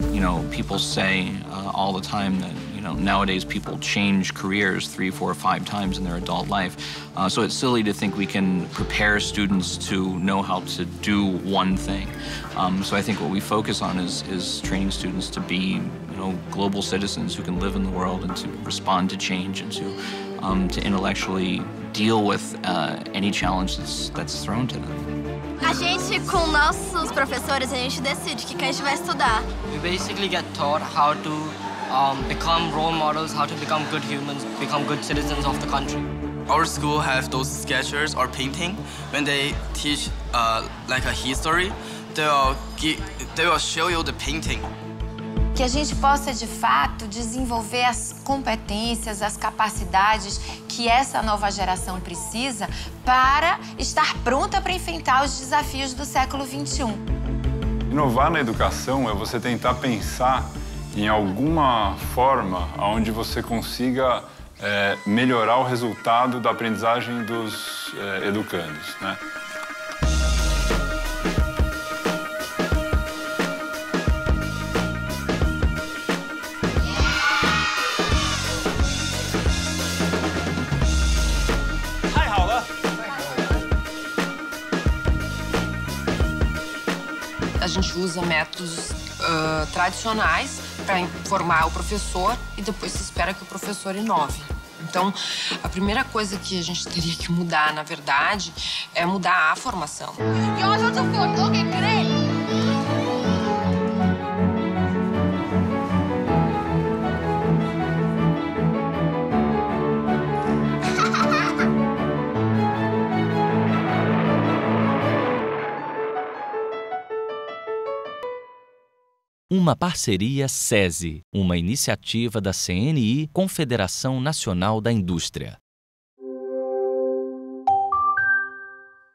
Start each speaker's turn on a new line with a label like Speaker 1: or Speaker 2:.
Speaker 1: You know, people say uh, all the time that, you know, nowadays people change careers three, four, five times in their adult life. Uh, so it's silly to think we can prepare students to know how to do one thing. Um, so I think what we focus on is, is training students to be, you know, global citizens who can live in the world and to respond to change and to, um, to intellectually deal with uh, any challenge that's, that's thrown to them.
Speaker 2: A gente, com nossos professores, a gente decide o que, que a gente vai estudar.
Speaker 3: We basically get taught how to um, become role models, how to become good humans, become good citizens of the country.
Speaker 4: Our school have those sketches or painting. When they teach uh, like a history, they will, give, they will show you the painting.
Speaker 5: Que a gente possa de fato desenvolver as competências, as capacidades que essa nova geração precisa para estar pronta para enfrentar os desafios do século XXI.
Speaker 6: Inovar na educação é você tentar pensar em alguma forma onde você consiga é, melhorar o resultado da aprendizagem dos é, educandos. Né?
Speaker 7: Gente usa métodos uh, tradicionais para formar o professor e depois se espera que o professor inove. Então, a primeira coisa que a gente teria que mudar, na verdade, é mudar a formação.
Speaker 8: Uma parceria SESI, uma iniciativa da CNI, Confederação Nacional da Indústria.